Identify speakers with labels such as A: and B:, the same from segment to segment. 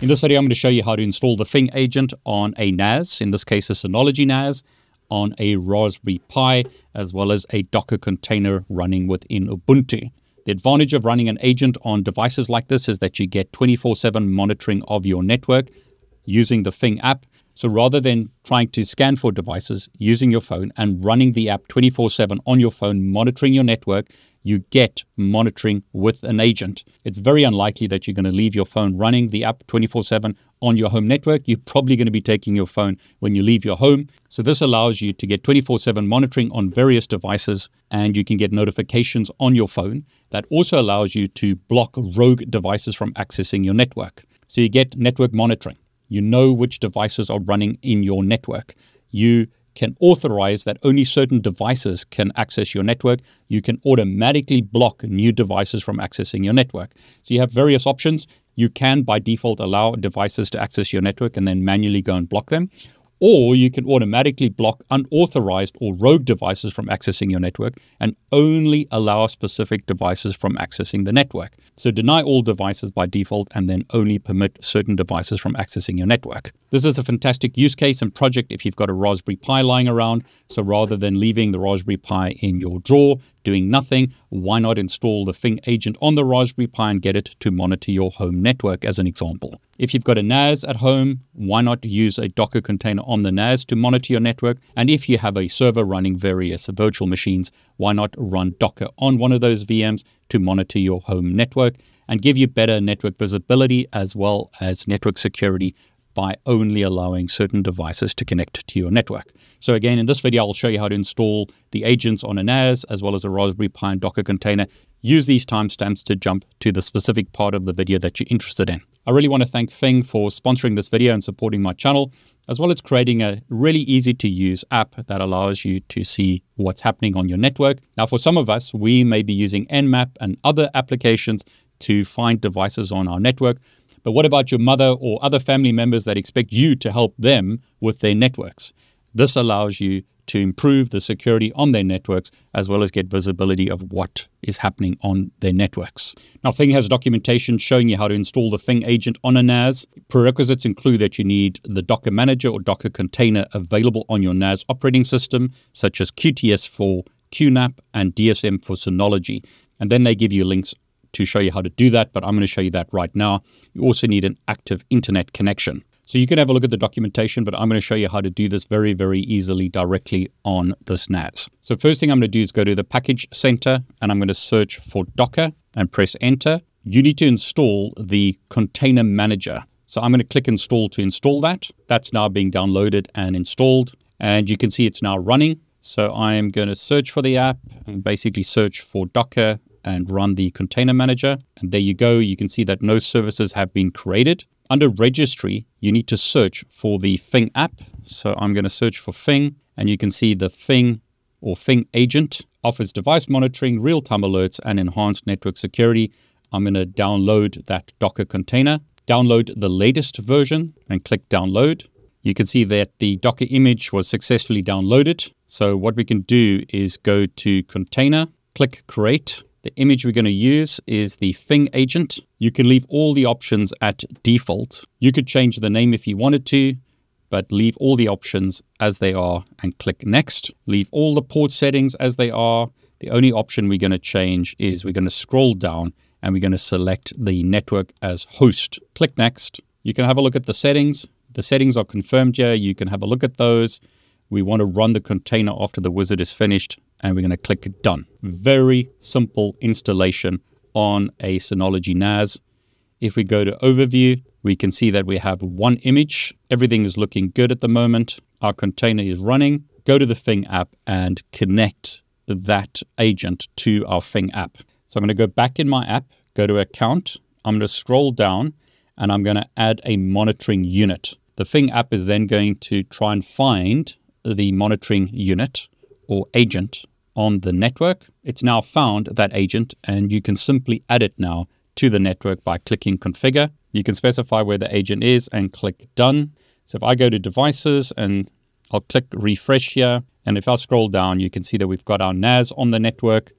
A: In this video, I'm going to show you how to install the Fing agent on a NAS, in this case a Synology NAS, on a Raspberry Pi, as well as a Docker container running within Ubuntu. The advantage of running an agent on devices like this is that you get 24-7 monitoring of your network using the Fing app. So rather than trying to scan for devices using your phone and running the app 24 7 on your phone, monitoring your network, you get monitoring with an agent. It's very unlikely that you're going to leave your phone running the app 24 7 on your home network. You're probably going to be taking your phone when you leave your home. So this allows you to get 24 7 monitoring on various devices and you can get notifications on your phone. That also allows you to block rogue devices from accessing your network. So you get network monitoring. You know which devices are running in your network. You can authorize that only certain devices can access your network. You can automatically block new devices from accessing your network. So you have various options. You can, by default, allow devices to access your network and then manually go and block them or you can automatically block unauthorized or rogue devices from accessing your network and only allow specific devices from accessing the network. So deny all devices by default and then only permit certain devices from accessing your network. This is a fantastic use case and project if you've got a Raspberry Pi lying around. So rather than leaving the Raspberry Pi in your drawer doing nothing, why not install the Fing agent on the Raspberry Pi and get it to monitor your home network as an example. If you've got a NAS at home, why not use a Docker container on the NAS to monitor your network? And if you have a server running various virtual machines, why not run Docker on one of those VMs to monitor your home network and give you better network visibility as well as network security by only allowing certain devices to connect to your network. So again, in this video, I'll show you how to install the agents on a NAS as well as a Raspberry Pi and Docker container. Use these timestamps to jump to the specific part of the video that you're interested in. I really want to thank Fing for sponsoring this video and supporting my channel, as well as creating a really easy to use app that allows you to see what's happening on your network. Now, for some of us, we may be using Nmap and other applications to find devices on our network. But what about your mother or other family members that expect you to help them with their networks? This allows you to improve the security on their networks as well as get visibility of what is happening on their networks. Now, Fing has documentation showing you how to install the Fing agent on a NAS. Prerequisites include that you need the Docker Manager or Docker container available on your NAS operating system, such as QTS for QNAP and DSM for Synology. And then they give you links to show you how to do that, but I'm going to show you that right now. You also need an active internet connection. So you can have a look at the documentation, but I'm going to show you how to do this very, very easily directly on this NAS. So first thing I'm going to do is go to the package center and I'm going to search for Docker and press enter. You need to install the container manager. So I'm going to click install to install that. That's now being downloaded and installed. And you can see it's now running. So I'm going to search for the app and basically search for Docker and run the container manager. And there you go. You can see that no services have been created. Under registry, you need to search for the Fing app. So I'm going to search for Fing and you can see the Fing or Fing agent offers device monitoring, real-time alerts, and enhanced network security. I'm going to download that Docker container, download the latest version and click download. You can see that the Docker image was successfully downloaded. So what we can do is go to container, click create, the image we're going to use is the Fing agent. You can leave all the options at default. You could change the name if you wanted to, but leave all the options as they are and click next. Leave all the port settings as they are. The only option we're going to change is we're going to scroll down and we're going to select the network as host. Click next. You can have a look at the settings. The settings are confirmed here. You can have a look at those. We want to run the container after the wizard is finished and we're going to click done. Very simple installation on a Synology NAS. If we go to overview, we can see that we have one image. Everything is looking good at the moment. Our container is running. Go to the Fing app and connect that agent to our Fing app. So I'm going to go back in my app, go to account. I'm going to scroll down and I'm going to add a monitoring unit. The Fing app is then going to try and find the monitoring unit or agent on the network. It's now found that agent and you can simply add it now to the network by clicking configure. You can specify where the agent is and click done. So if I go to devices and I'll click refresh here. And if I scroll down, you can see that we've got our NAS on the network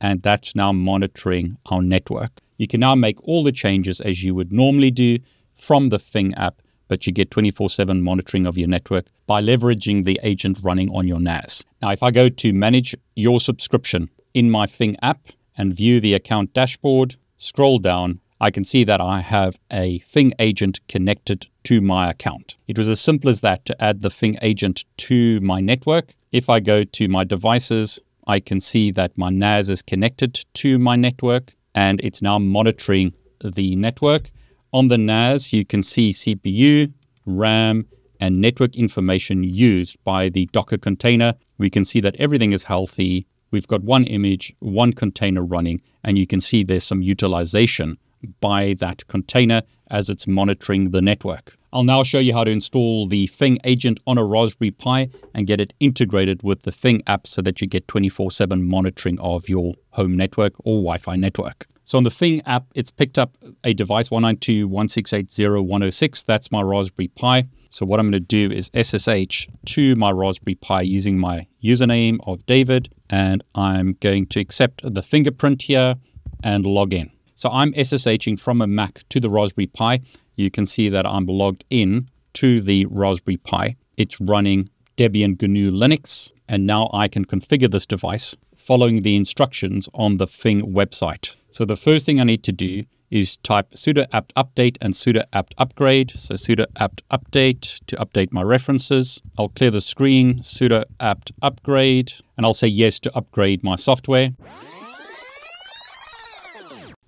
A: and that's now monitoring our network. You can now make all the changes as you would normally do from the Fing app, but you get 24 7 monitoring of your network by leveraging the agent running on your NAS. Now, if I go to manage your subscription in my Fing app and view the account dashboard, scroll down, I can see that I have a Fing agent connected to my account. It was as simple as that to add the Fing agent to my network. If I go to my devices, I can see that my NAS is connected to my network and it's now monitoring the network. On the NAS, you can see CPU, RAM, and network information used by the Docker container. We can see that everything is healthy. We've got one image, one container running, and you can see there's some utilization by that container as it's monitoring the network. I'll now show you how to install the Fing agent on a Raspberry Pi and get it integrated with the Fing app so that you get 24-7 monitoring of your home network or Wi-Fi network. So on the Fing app, it's picked up a device 192.168.0.106. That's my Raspberry Pi. So what I'm going to do is SSH to my Raspberry Pi using my username of David, and I'm going to accept the fingerprint here and log in. So I'm SSHing from a Mac to the Raspberry Pi. You can see that I'm logged in to the Raspberry Pi. It's running Debian GNU Linux, and now I can configure this device following the instructions on the Fing website. So the first thing I need to do is type sudo apt update and sudo apt upgrade. So sudo apt update to update my references. I'll clear the screen, sudo apt upgrade, and I'll say yes to upgrade my software.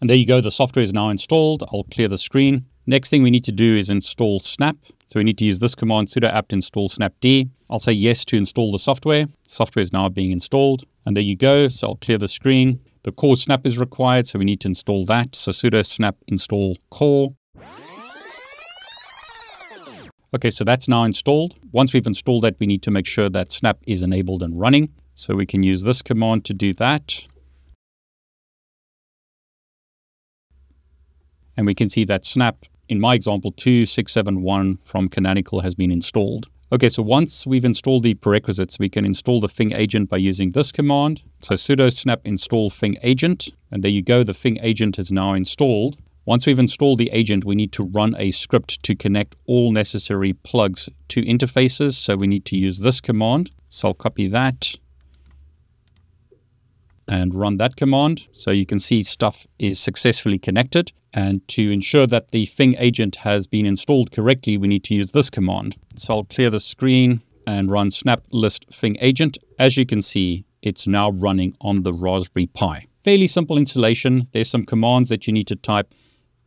A: And there you go, the software is now installed. I'll clear the screen. Next thing we need to do is install Snap. So we need to use this command sudo apt install snapd. I'll say yes to install the software. Software is now being installed. And there you go. So I'll clear the screen. The core snap is required, so we need to install that. So sudo snap install core. Okay, so that's now installed. Once we've installed that, we need to make sure that snap is enabled and running. So we can use this command to do that. And we can see that snap, in my example, 2671 from Canonical has been installed. Okay, so once we've installed the prerequisites, we can install the Fing agent by using this command. So sudo snap install Fing agent. And there you go, the Fing agent is now installed. Once we've installed the agent, we need to run a script to connect all necessary plugs to interfaces. So we need to use this command. So I'll copy that and run that command. So you can see stuff is successfully connected. And to ensure that the Fing agent has been installed correctly, we need to use this command. So I'll clear the screen and run snap list Fing agent. As you can see, it's now running on the Raspberry Pi. Fairly simple installation. There's some commands that you need to type.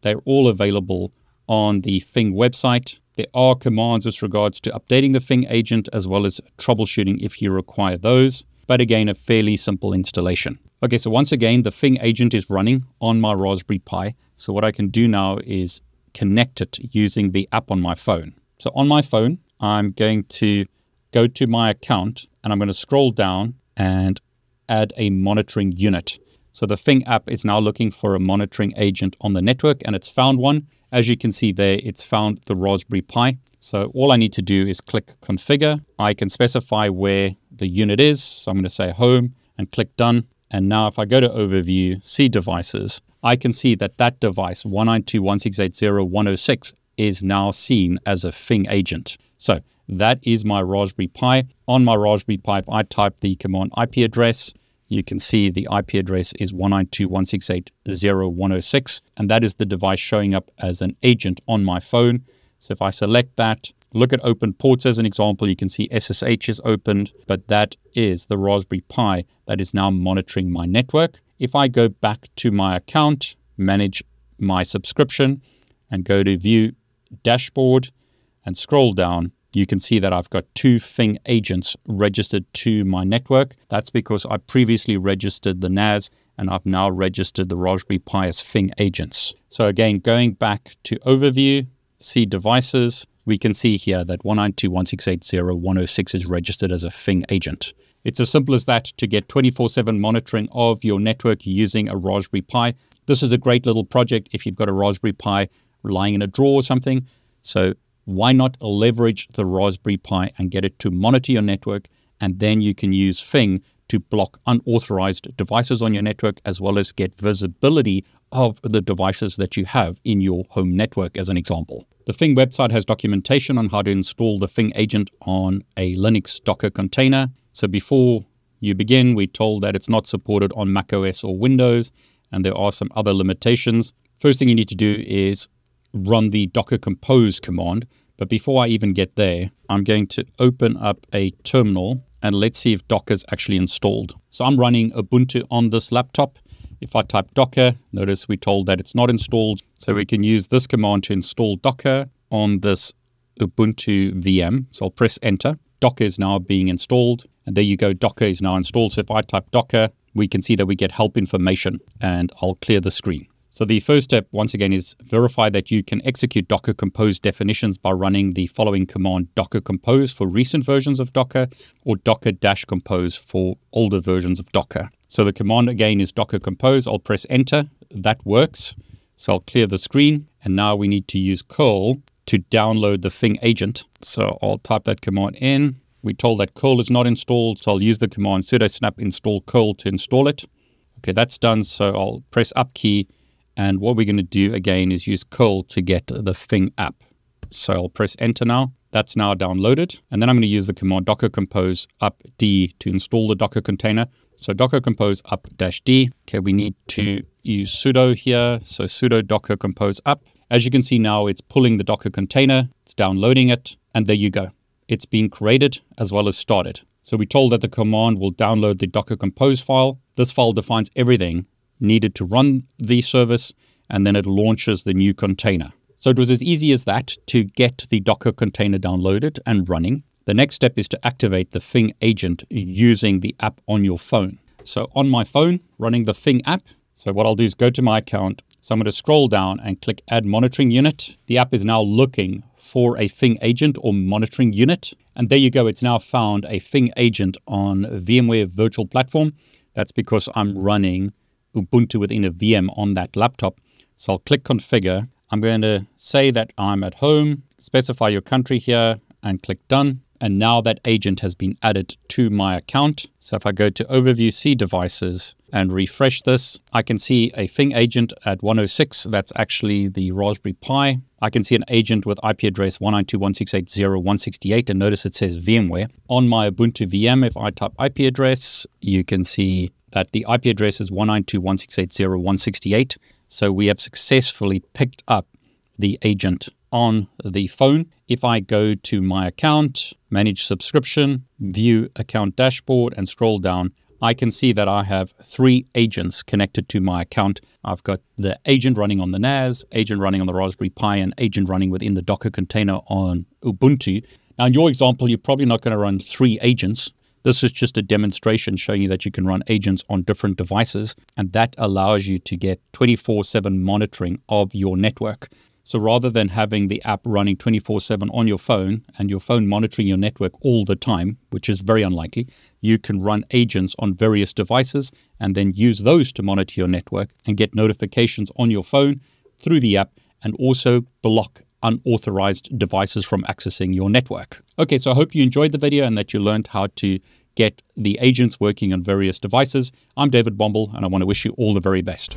A: They're all available on the Fing website. There are commands with regards to updating the Fing agent as well as troubleshooting if you require those but again, a fairly simple installation. Okay, so once again, the Fing agent is running on my Raspberry Pi. So what I can do now is connect it using the app on my phone. So on my phone, I'm going to go to my account and I'm going to scroll down and add a monitoring unit. So the Fing app is now looking for a monitoring agent on the network and it's found one. As you can see there, it's found the Raspberry Pi. So all I need to do is click configure. I can specify where the unit is. So I'm going to say home and click done. And now if I go to overview, see devices, I can see that that device 192.168.0.106 is now seen as a Fing agent. So that is my Raspberry Pi. On my Raspberry Pi, I type the command IP address. You can see the IP address is 192.168.0.106, and that is the device showing up as an agent on my phone. So if I select that, Look at open ports as an example. You can see SSH is opened, but that is the Raspberry Pi that is now monitoring my network. If I go back to my account, manage my subscription, and go to view dashboard and scroll down, you can see that I've got two Fing agents registered to my network. That's because I previously registered the NAS and I've now registered the Raspberry Pi as Fing agents. So again, going back to overview, see devices, we can see here that 192.168.0.106 is registered as a Fing agent. It's as simple as that to get 24-7 monitoring of your network using a Raspberry Pi. This is a great little project if you've got a Raspberry Pi lying in a drawer or something. So why not leverage the Raspberry Pi and get it to monitor your network and then you can use Fing to block unauthorized devices on your network as well as get visibility of the devices that you have in your home network as an example. The Fing website has documentation on how to install the Fing agent on a Linux Docker container. So before you begin, we're told that it's not supported on macOS or Windows, and there are some other limitations. First thing you need to do is run the docker compose command. But before I even get there, I'm going to open up a terminal and let's see if Docker is actually installed. So I'm running Ubuntu on this laptop. If I type Docker, notice we're told that it's not installed. So we can use this command to install Docker on this Ubuntu VM. So I'll press enter. Docker is now being installed. And there you go, Docker is now installed. So if I type Docker, we can see that we get help information and I'll clear the screen. So the first step, once again, is verify that you can execute Docker Compose definitions by running the following command, Docker Compose for recent versions of Docker or Docker-Compose for older versions of Docker. So the command again is Docker Compose. I'll press enter. That works. So I'll clear the screen. And now we need to use curl to download the Fing agent. So I'll type that command in. We're told that curl is not installed, so I'll use the command sudo snap install curl to install it. Okay, that's done. So I'll press up key and what we're going to do again is use curl to get the Fing app. So I'll press enter now. That's now downloaded. And then I'm going to use the command docker compose up d to install the Docker container. So docker compose up dash d. Okay, we need to use sudo here. So sudo docker compose up. As you can see now, it's pulling the Docker container, it's downloading it, and there you go. It's being created as well as started. So we're told that the command will download the Docker compose file. This file defines everything needed to run the service, and then it launches the new container. So it was as easy as that to get the Docker container downloaded and running. The next step is to activate the Fing agent using the app on your phone. So on my phone, running the Fing app. So what I'll do is go to my account. So I'm going to scroll down and click Add Monitoring Unit. The app is now looking for a Fing agent or monitoring unit. And there you go. It's now found a Fing agent on VMware Virtual Platform. That's because I'm running Ubuntu within a VM on that laptop. So I'll click configure. I'm going to say that I'm at home, specify your country here and click done. And now that agent has been added to my account. So if I go to overview see devices and refresh this, I can see a Fing agent at 106. That's actually the Raspberry Pi. I can see an agent with IP address 192.168.0.168 and notice it says VMware. On my Ubuntu VM, if I type IP address, you can see that the IP address is 192.168.0.168. So we have successfully picked up the agent on the phone. If I go to my account, manage subscription, view account dashboard, and scroll down, I can see that I have three agents connected to my account. I've got the agent running on the NAS, agent running on the Raspberry Pi, and agent running within the Docker container on Ubuntu. Now, in your example, you're probably not going to run three agents. This is just a demonstration showing you that you can run agents on different devices, and that allows you to get 24 7 monitoring of your network. So rather than having the app running 24 7 on your phone and your phone monitoring your network all the time, which is very unlikely, you can run agents on various devices and then use those to monitor your network and get notifications on your phone through the app and also block unauthorized devices from accessing your network. Okay, so I hope you enjoyed the video and that you learned how to get the agents working on various devices. I'm David Bombal and I want to wish you all the very best.